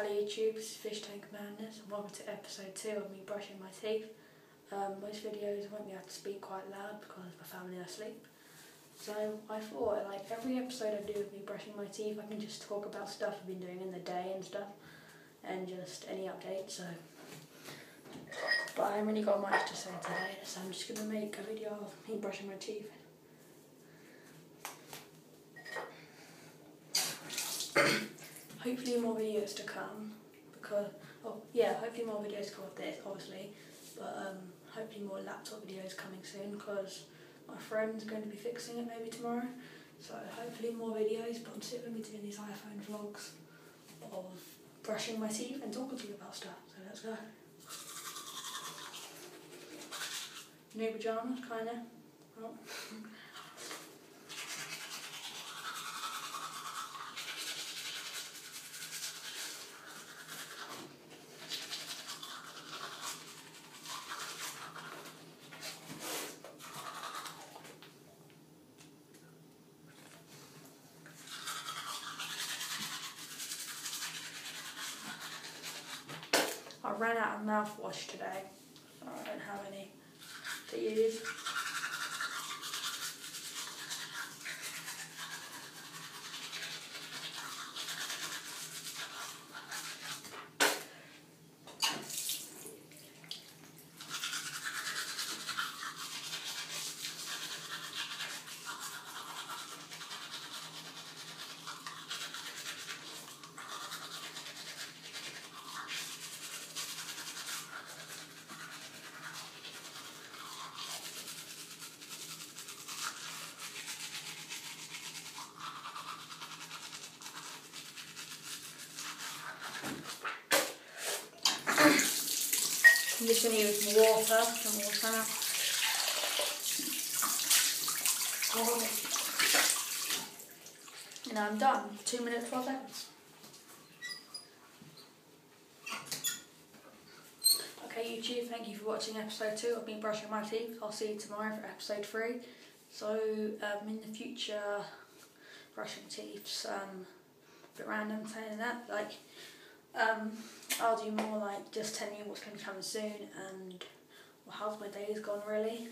Hello YouTube, this is Fish Tank Madness and welcome to episode 2 of me brushing my teeth. Um, most videos I won't be able to speak quite loud because my family are asleep. So I thought like every episode I do of me brushing my teeth I can just talk about stuff I've been doing in the day and stuff and just any updates so but I haven't really got much to say today so I'm just going to make a video of me brushing my teeth. Hopefully more videos to come because oh yeah hopefully more videos come of this obviously but um, hopefully more laptop videos coming soon because my friend's going to be fixing it maybe tomorrow. So hopefully more videos but I'm still going to be doing these iPhone vlogs of brushing my teeth and talking to you about stuff. So let's go. New pyjamas kinda. Oh. I ran out of mouthwash today, so I don't have any to use. I'm just going to use water, some water. And I'm done. Two minutes, 12 seconds. Okay, YouTube, thank you for watching episode 2 of me brushing my teeth. I'll see you tomorrow for episode 3. So, um, in the future, brushing teeth, um, a bit random saying that, like, um, I'll do more like just telling you what's going to be coming soon and well, how's my days gone really.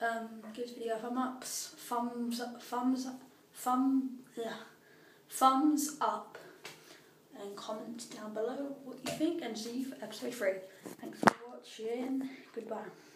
Um, give this video a thumb ups, thumbs up, thumbs thumb, yeah, thumbs up and comment down below what you think and see you for episode 3. Thanks for watching, goodbye.